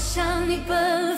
向你奔赴。